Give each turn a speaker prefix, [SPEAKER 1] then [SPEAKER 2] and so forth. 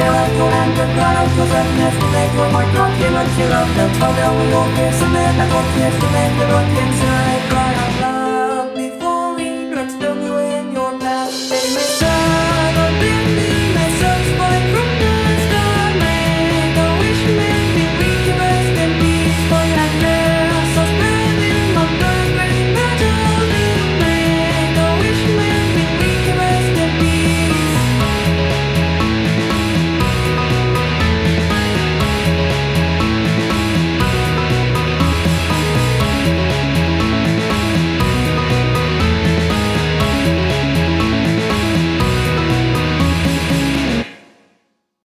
[SPEAKER 1] Jericho and the ground was a nest They were my God, he was your love The powder will all pierce and then I got pierced And then the rock inside cried out loud